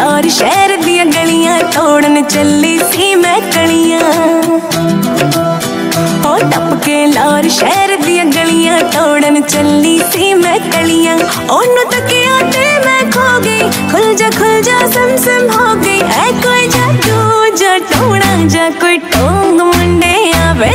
चार शहर दिया गलिया तोड़न चली सी मैं कलिया। हो टप के शहर दिया गलिया तोड़न चली सी मैं कलिया। ओनू तक ते मैं खो गई खुल जा खुल जा सम सम हो गई। है कोई जादू जा टोड़ा जा कोई टोंग मुंडे आवे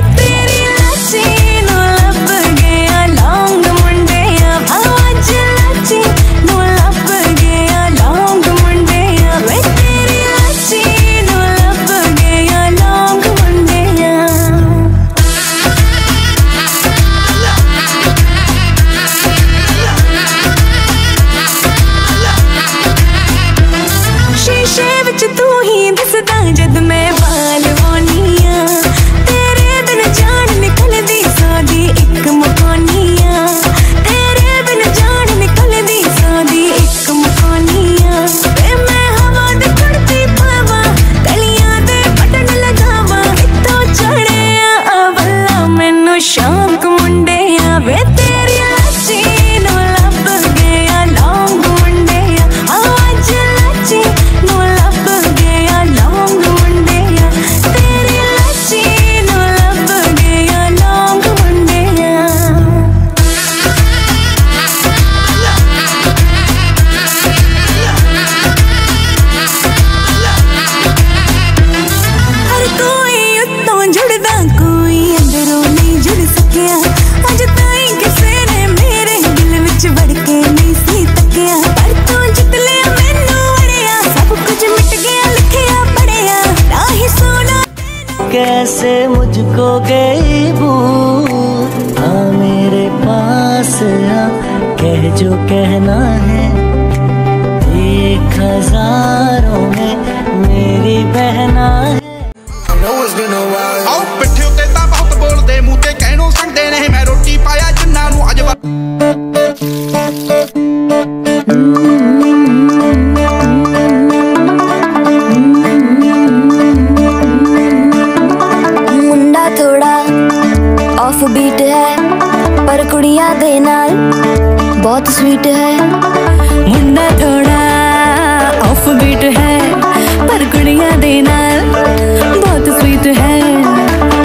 कैसे मुझको गई भूल आ मेरे पास आ कह जो कहना है। एक हज़ारों ਆਫ ਬੀਟ ਹੈ ਪਰ ਕੁੜੀਆਂ ਦੇ ਨਾਲ ਬਹੁਤ ਸਵੀਟ ਹੈ ਮੁੰਡਾ ਥੋੜਾ ਆਫ ਬੀਟ ਹੈ ਪਰ ਕੁੜੀਆਂ ਦੇ ਨਾਲ ਬਹੁਤ ਸਵੀਟ ਹੈ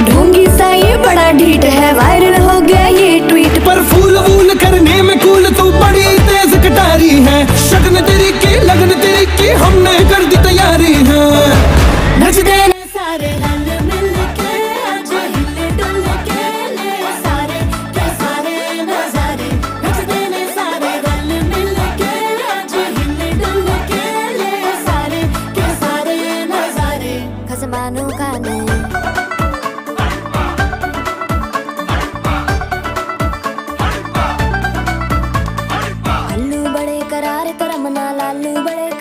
ढोंगी सा ये बड़ा ढीठ है वायरल हो गया ये ट्वीट पर फूल वूल करने में कूल तू बड़ी तेज कटारी है शगन तेरी की लगन तेरी की हमने कर दी तैयारी है नचदे ने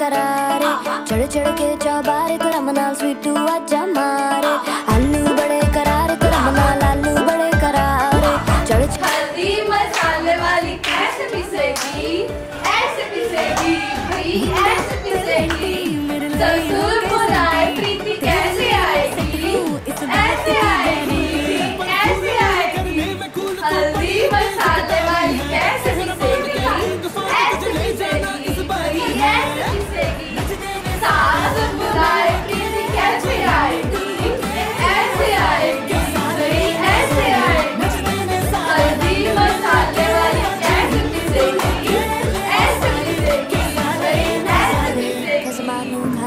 करारे चढ़ चढ़ के चौबारे करम नाल स्वीटू आजा मारे आलू बड़े करारे करम नाल आलू बड़े करारे। चढ़ चढ़ हल्दी मसाले वाली ऐसे पिसेगी? ऐसे पिसेगी भाई ऐसे पिसेगी। ससुर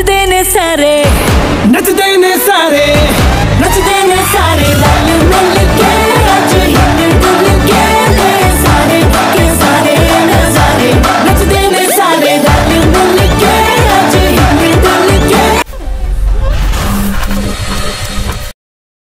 नचदे ने सारे। नचते ने सारे।